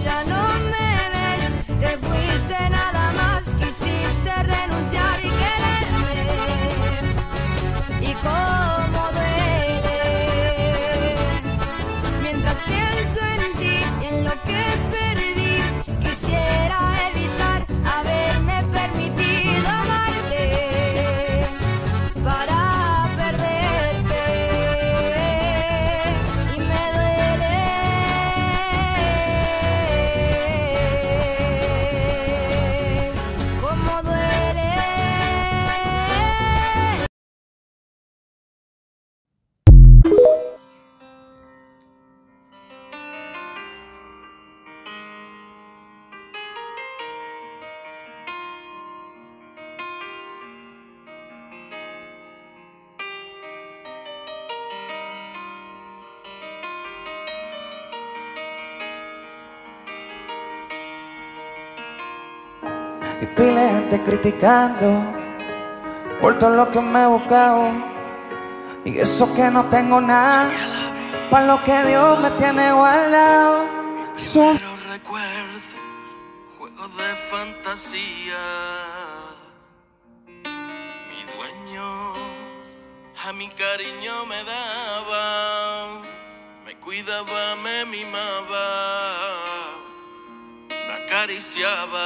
ya no me ves. y pile criticando por todo lo que me he buscado. Y eso que no tengo nada, para lo que Dios me tiene guardado. Son recuerdo juegos de fantasía. Mi dueño a mi cariño me daba, me cuidaba, me mimaba, me acariciaba.